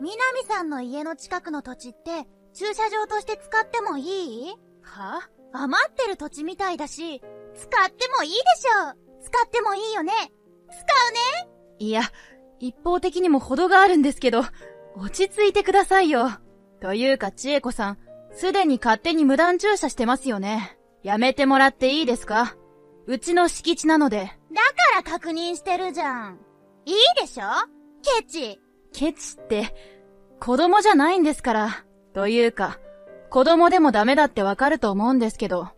南さんの家の近くの土地って駐車場として使ってもいい？は？余ってる土地みたいだし、使ってもいいでしょ使ってもいいよね使うねいや、一方的にも程があるんですけど、落ち着いてくださいよ。というか、千恵子さん、すでに勝手に無断駐車してますよね。やめてもらっていいですか？うちの敷地なので。だから確認してるじゃん。いいでしょ？ケチ。ケチって、子供じゃないんですから。というか、子供でもダメだってわかると思うんですけど。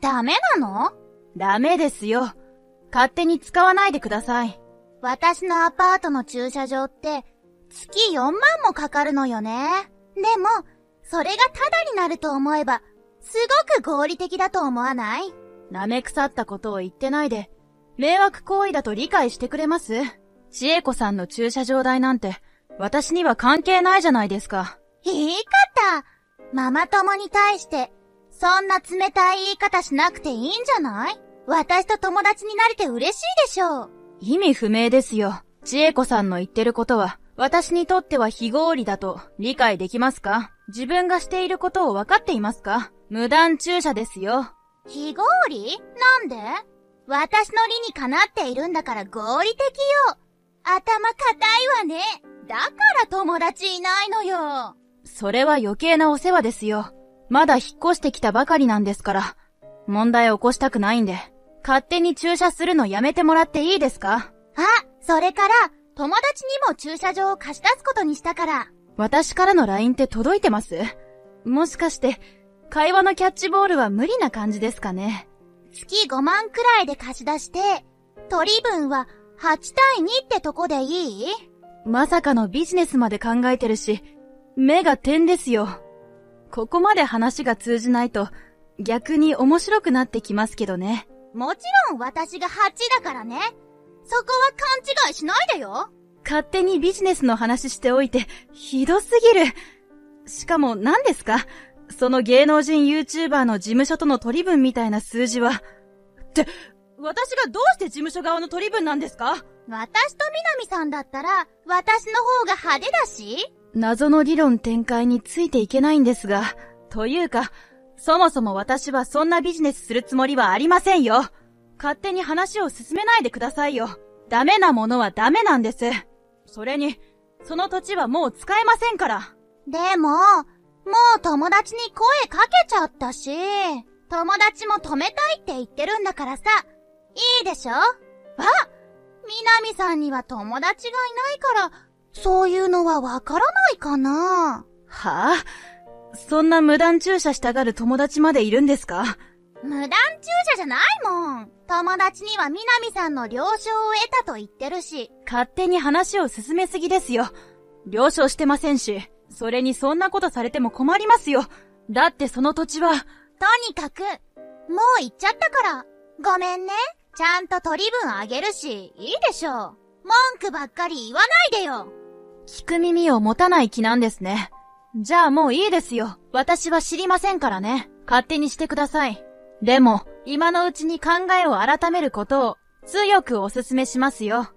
ダメなの？ダメですよ。勝手に使わないでください。私のアパートの駐車場って、月4万もかかるのよね。でも、それがタダになると思えば、すごく合理的だと思わない？舐め腐ったことを言ってないで、迷惑行為だと理解してくれます？千恵子さんの駐車場代なんて、私には関係ないじゃないですか。言い方ママ友に対して、そんな冷たい言い方しなくていいんじゃない？私と友達になれて嬉しいでしょう。意味不明ですよ。千恵子さんの言ってることは、私にとっては非合理だと理解できますか？自分がしていることを分かっていますか？無断駐車ですよ。非合理？なんで？私の理にかなっているんだから合理的よ。頭固いわね。だから友達いないのよ。それは余計なお世話ですよ。まだ引っ越してきたばかりなんですから。問題起こしたくないんで、勝手に駐車するのやめてもらっていいですか？あ、それから、友達にも駐車場を貸し出すことにしたから。私からの LINE って届いてます？もしかして、会話のキャッチボールは無理な感じですかね？月5万くらいで貸し出して、取り分は8対2ってとこでいい？まさかのビジネスまで考えてるし、目が点ですよ。ここまで話が通じないと、逆に面白くなってきますけどね。もちろん私が8だからね。そこは勘違いしないでよ。勝手にビジネスの話しておいて、ひどすぎる。しかも何ですか？その芸能人 YouTuber の事務所との取り分みたいな数字は。って、私がどうして事務所側の取り分なんですか？私と南さんだったら、私の方が派手だし謎の理論展開についていけないんですが、というか、そもそも私はそんなビジネスするつもりはありませんよ。勝手に話を進めないでくださいよ。ダメなものはダメなんです。それに、その土地はもう使えませんから。でも、もう友達に声かけちゃったし、友達も止めたいって言ってるんだからさ、いいでしょ？あ南さんには友達がいないから、そういうのはわからないかなはあ？そんな無断駐車したがる友達までいるんですか？無断駐車じゃないもん。友達には南さんの了承を得たと言ってるし。勝手に話を進めすぎですよ。了承してませんし、それにそんなことされても困りますよ。だってその土地は。とにかく、もう行っちゃったから。ごめんね。ちゃんと取り分あげるし、いいでしょう。文句ばっかり言わないでよ。聞く耳を持たない気なんですね。じゃあもういいですよ。私は知りませんからね。勝手にしてください。でも、今のうちに考えを改めることを強くお勧めしますよ。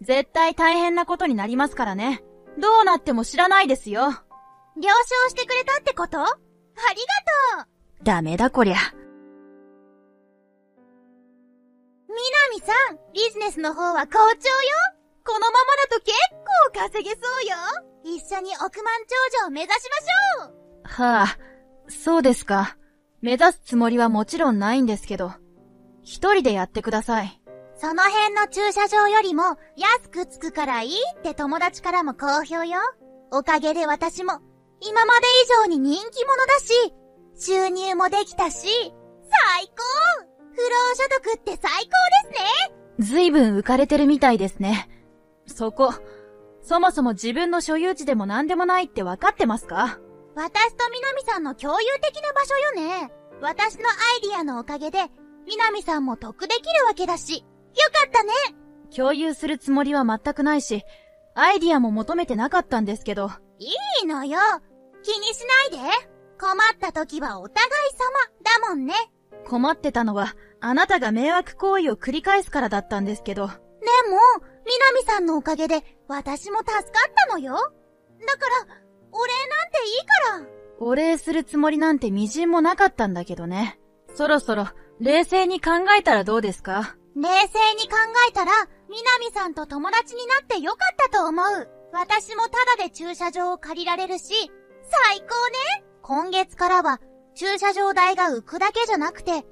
絶対大変なことになりますからね。どうなっても知らないですよ。了承してくれたってこと？ありがとう。ダメだこりゃ。スの方は好調よ。このままだと結構稼げそうよ。一緒に億万長者を目指しましょう。はあ、そうですか。目指すつもりはもちろんないんですけど、一人でやってください。その辺の駐車場よりも安くつくからいいって友達からも好評よ。おかげで私も今まで以上に人気者だし、収入もできたし、最高不労所得って最高ですねずいぶん浮かれてるみたいですね。そこ、そもそも自分の所有地でも何でもないって分かってますか？私と南さんの共有的な場所よね。私のアイディアのおかげで、南さんも得できるわけだし、よかったね共有するつもりは全くないし、アイディアも求めてなかったんですけど。いいのよ。気にしないで。困った時はお互い様だもんね。困ってたのは、あなたが迷惑行為を繰り返すからだったんですけど。でも、南さんのおかげで私も助かったのよ。だから、お礼なんていいから。お礼するつもりなんて微塵もなかったんだけどね。そろそろ、冷静に考えたらどうですか？冷静に考えたら、みなみさんと友達になってよかったと思う。私もタダで駐車場を借りられるし、最高ね今月からは、駐車場代が浮くだけじゃなくて、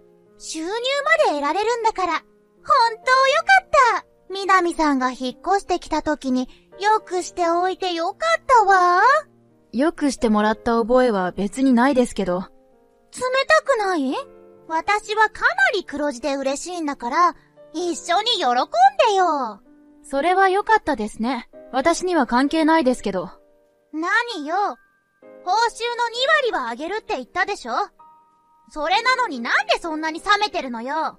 収入まで得られるんだから、本当よかったみなみさんが引っ越してきた時に、よくしておいてよかったわ。よくしてもらった覚えは別にないですけど、冷たくない？私はかなり黒字で嬉しいんだから、一緒に喜んでよ。それは良かったですね。私には関係ないですけど。何よ？報酬の2割はあげるって言ったでしょ？それなのになんでそんなに冷めてるのよ？2割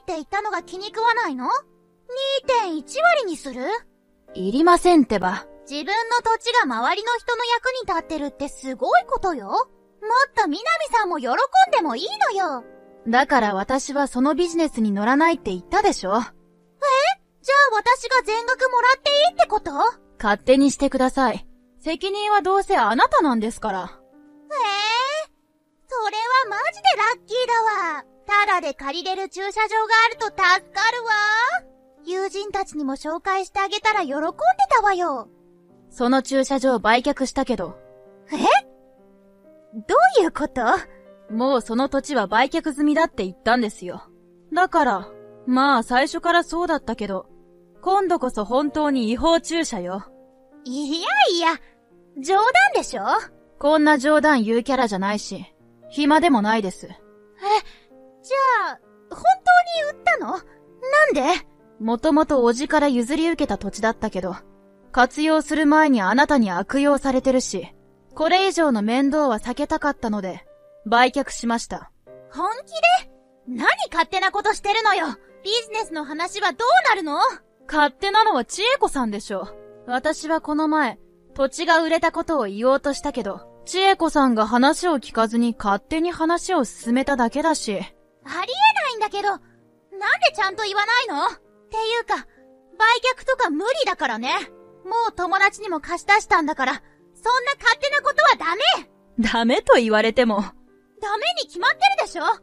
って言ったのが気に食わないの ?2.1 割にする？いりませんってば。自分の土地が周りの人の役に立ってるってすごいことよ。もっとみなみさんも喜んでもいいのよ。だから私はそのビジネスに乗らないって言ったでしょじゃあ私が全額もらっていいってこと？勝手にしてください。責任はどうせあなたなんですから。ええそれはマジでラッキーだわ。ただで借りれる駐車場があると助かるわ。友人たちにも紹介してあげたら喜んでたわよ。その駐車場売却したけど、どういうこと？もうその土地は売却済みだって言ったんですよ。だから、まあ最初からそうだったけど、今度こそ本当に違法駐車よ。いやいや、冗談でしょ？こんな冗談言うキャラじゃないし、暇でもないです。じゃあ、本当に売ったの？なんで？もともとおじから譲り受けた土地だったけど、活用する前にあなたに悪用されてるし、これ以上の面倒は避けたかったので、売却しました。本気で？何勝手なことしてるのよ？ビジネスの話はどうなるの？勝手なのは千恵子さんでしょ。私はこの前、土地が売れたことを言おうとしたけど、千恵子さんが話を聞かずに勝手に話を進めただけだし、ありえないんだけど、なんでちゃんと言わないの？っていうか、売却とか無理だからね。もう友達にも貸し出したんだから、そんな勝手なことはダメ。ダメと言われても、ダメに決まってるでしょ？もう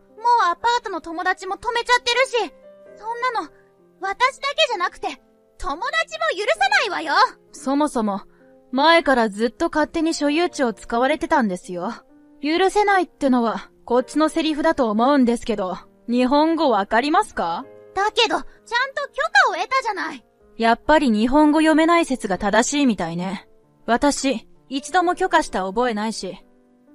アパートの友達も止めちゃってるし、そんなの、私だけじゃなくて、友達も許さないわよ。そもそも、前からずっと勝手に所有地を使われてたんですよ。許せないってのは、こっちのセリフだと思うんですけど、日本語わかりますか？だけど、ちゃんと許可を得たじゃないやっぱり日本語読めない説が正しいみたいね。私、一度も許可した覚えないし、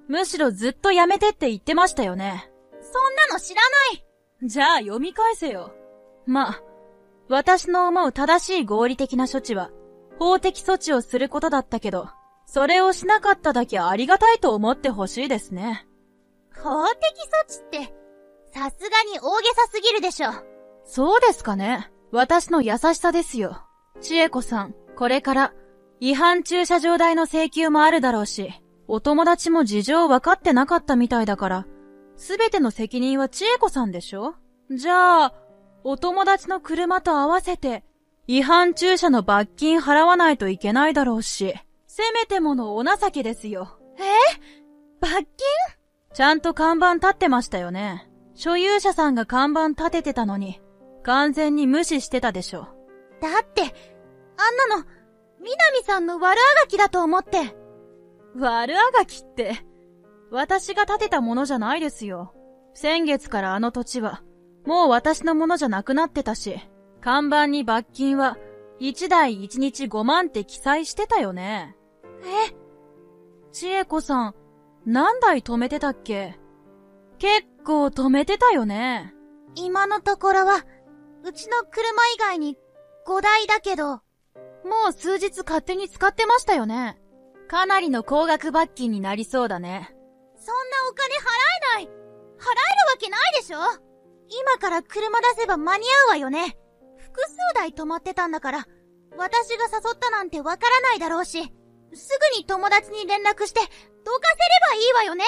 むしろずっとやめてって言ってましたよね。そんなの知らないじゃあ読み返せよ。まあ、私の思う正しい合理的な処置は、法的措置をすることだったけど、それをしなかっただけありがたいと思ってほしいですね。法的措置って、さすがに大げさすぎるでしょ。そうですかね。私の優しさですよ。千恵子さん、これから、違反駐車場代の請求もあるだろうし、お友達も事情分かってなかったみたいだから、すべての責任は千恵子さんでしょじゃあ、お友達の車と合わせて、違反駐車の罰金払わないといけないだろうし、せめてものお情けですよ。罰金？ちゃんと看板立ってましたよね。所有者さんが看板立ててたのに、完全に無視してたでしょ。だって、あんなの、みなみさんの悪あがきだと思って。悪あがきって、私が建てたものじゃないですよ。先月からあの土地は、もう私のものじゃなくなってたし、看板に罰金は、1台1日5万って記載してたよね。え？千恵子さん、何台止めてたっけ？結構止めてたよね。今のところは、うちの車以外に5台だけど、もう数日勝手に使ってましたよね。かなりの高額罰金になりそうだね。そんなお金払えない払えるわけないでしょ？今から車出せば間に合うわよね複数台止まってたんだから、私が誘ったなんてわからないだろうし、すぐに友達に連絡して、どかせればいいわよね。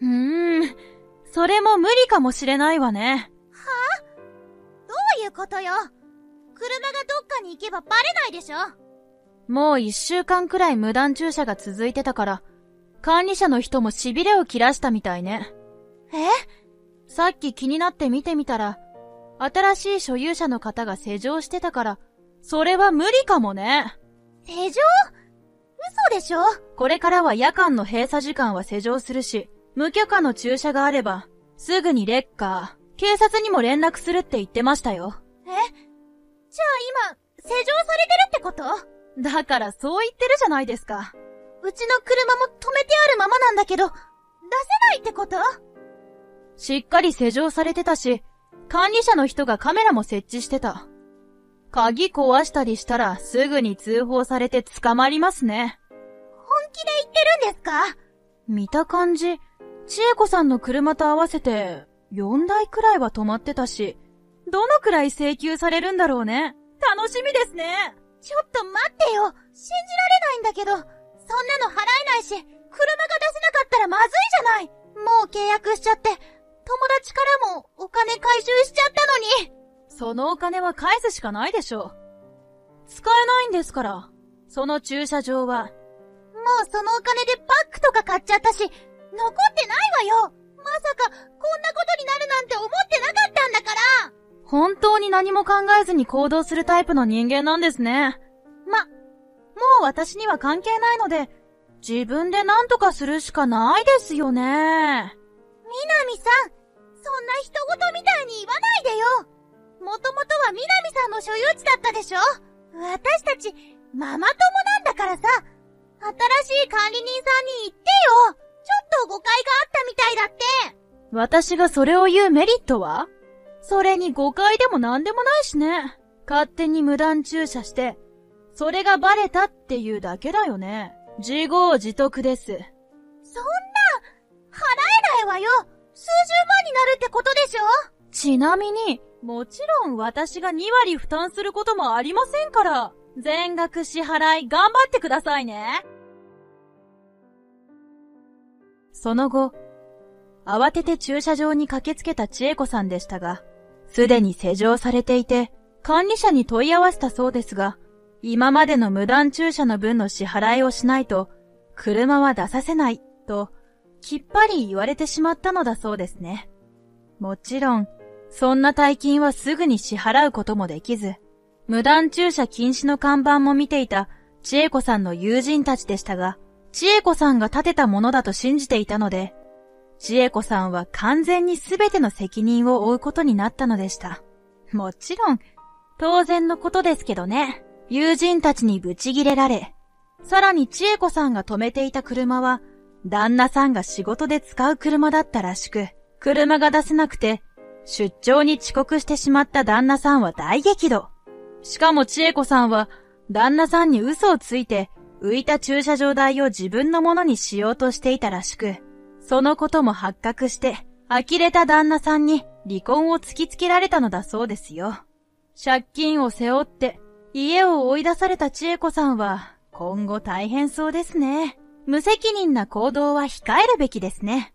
うーん、それも無理かもしれないわね。どういうことよ？車がどっかに行けばバレないでしょ？もう一週間くらい無断駐車が続いてたから、管理者の人も痺れを切らしたみたいね。え？さっき気になって見てみたら、新しい所有者の方が施錠してたから、それは無理かもね。施錠？嘘でしょ？これからは夜間の閉鎖時間は施錠するし、無許可の駐車があれば、すぐにレッカー、警察にも連絡するって言ってましたよ。え？じゃあ今、施錠されてるってこと？だからそう言ってるじゃないですか。うちの車も止めてあるままなんだけど、出せないってこと？しっかり施錠されてたし、管理者の人がカメラも設置してた。鍵壊したりしたらすぐに通報されて捕まりますね。本気で言ってるんですか？見た感じ、千恵子さんの車と合わせて4台くらいは止まってたし、どのくらい請求されるんだろうね。楽しみですね。ちょっと待ってよ。信じられないんだけど、そんなの払えないし、車が出せなかったらまずいじゃないもう契約しちゃって、友達からもお金回収しちゃったのにそのお金は返すしかないでしょう。使えないんですから。その駐車場は。もうそのお金でバッグとか買っちゃったし、残ってないわよまさか、こんなことになるなんて思ってなかったんだから本当に何も考えずに行動するタイプの人間なんですね。ま、もう私には関係ないので、自分で何とかするしかないですよね。みなみさん、そんな人事みたいに言わないでよ。もともとはみなみさんの所有地だったでしょ私たち、ママ友なんだからさ、新しい管理人さんに言ってよ。ちょっと誤解があったみたいだって。私がそれを言うメリットは？それに誤解でも何でもないしね。勝手に無断駐車して、それがバレたっていうだけだよね。自業自得です。そんな、払えないわよ数十万になるってことでしょ？ちなみに、もちろん私が2割負担することもありませんから、全額支払い頑張ってくださいね。その後、慌てて駐車場に駆けつけた千恵子さんでしたが、すでに施錠されていて、管理者に問い合わせたそうですが、今までの無断駐車の分の支払いをしないと、車は出させない、と、きっぱり言われてしまったのだそうですね。もちろん、そんな大金はすぐに支払うこともできず、無断駐車禁止の看板も見ていた千恵子さんの友人たちでしたが、千恵子さんが立てたものだと信じていたので、千恵子さんは完全に全ての責任を負うことになったのでした。もちろん、当然のことですけどね。友人たちにブチギレられ、さらに千恵子さんが止めていた車は、旦那さんが仕事で使う車だったらしく、車が出せなくて、出張に遅刻してしまった旦那さんは大激怒。しかも千恵子さんは、旦那さんに嘘をついて、浮いた駐車場代を自分のものにしようとしていたらしく、そのことも発覚して、呆れた旦那さんに離婚を突きつけられたのだそうですよ。借金を背負って家を追い出された千恵子さんは今後大変そうですね。無責任な行動は控えるべきですね。